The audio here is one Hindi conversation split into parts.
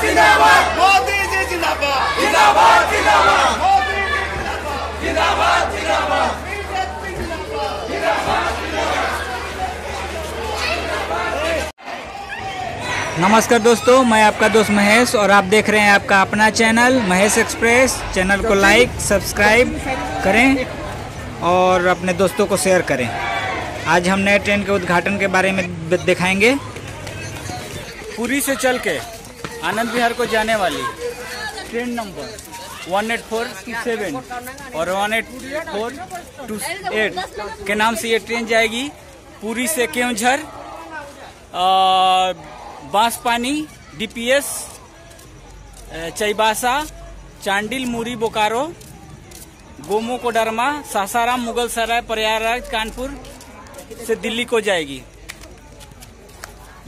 जिंदाबाद। मोदी जी जिंदाबाद। जिंदाबाद जिंदाबाद। मोदी जी जिंदाबाद। जिंदाबाद जिंदाबाद। नमस्कार दोस्तों मैं आपका दोस्त महेश और आप देख रहे हैं आपका अपना चैनल महेश एक्सप्रेस। चैनल को लाइक सब्सक्राइब करें और अपने दोस्तों को शेयर करें। आज हम नए ट्रेन के उद्घाटन के बारे में दिखाएँगे। पूरी से चल के आनंद विहार को जाने वाली train number one eight four two seven और one eight four two eight के नाम से ये ट्रेन जाएगी पूरी से केवझर बांसपानी, डीपीएस चैबासा, चांडिल, मुरी, बोकारो, गोमो, कोडरमा, सासाराम मुगल सराय प्रयागराज, कानपुर से दिल्ली को जाएगी।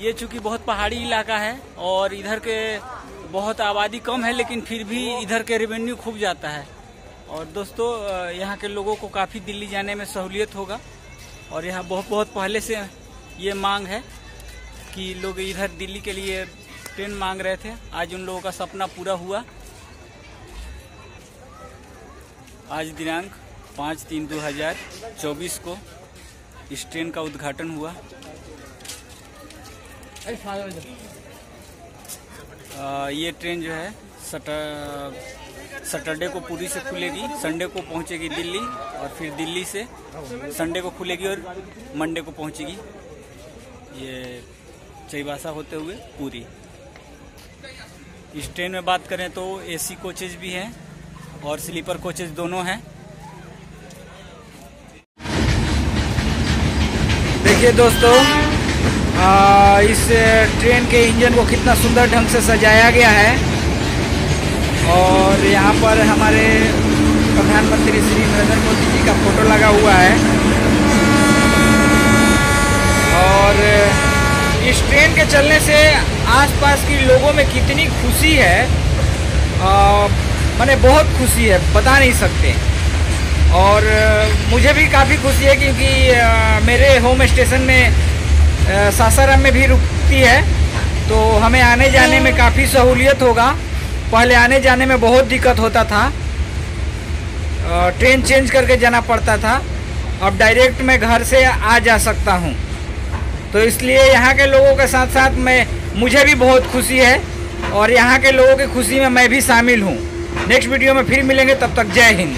ये चूँकि बहुत पहाड़ी इलाका है और इधर के बहुत आबादी कम है, लेकिन फिर भी इधर के रेवेन्यू खूब जाता है। और दोस्तों यहाँ के लोगों को काफ़ी दिल्ली जाने में सहूलियत होगा। और यहाँ बहुत बहुत पहले से ये मांग है कि लोग इधर दिल्ली के लिए ट्रेन मांग रहे थे। आज उन लोगों का सपना पूरा हुआ। आज दिनांक पाँच तीन दो हज़ार चौबीस को इस ट्रेन का उद्घाटन हुआ। आ, ये ट्रेन जो है सटर सैटरडे को पूरी से खुलेगी संडे को पहुंचेगी दिल्ली और फिर दिल्ली से संडे को खुलेगी और मंडे को पहुंचेगी। ये चईबासा होते हुए पूरी। इस ट्रेन में बात करें तो एसी कोचेज भी हैं और स्लीपर कोचेज दोनों हैं। देखिए दोस्तों आ, इस ट्रेन के इंजन को कितना सुंदर ढंग से सजाया गया है। और यहाँ पर हमारे प्रधानमंत्री श्री नरेंद्र मोदी जी का फ़ोटो लगा हुआ है। और इस ट्रेन के चलने से आसपास के लोगों में कितनी खुशी है। मैंने बहुत खुशी है बता नहीं सकते। और मुझे भी काफ़ी खुशी है क्योंकि मेरे होम स्टेशन में सासाराम में भी रुकती है तो हमें आने जाने में काफ़ी सहूलियत होगा। पहले आने जाने में बहुत दिक्कत होता था। ट्रेन चेंज करके जाना पड़ता था। अब डायरेक्ट मैं घर से आ जा सकता हूँ। तो इसलिए यहाँ के लोगों के साथ साथ मैं मुझे भी बहुत खुशी है और यहाँ के लोगों की खुशी में मैं भी शामिल हूँ। नेक्स्ट वीडियो में फिर मिलेंगे तब तक जय हिंद।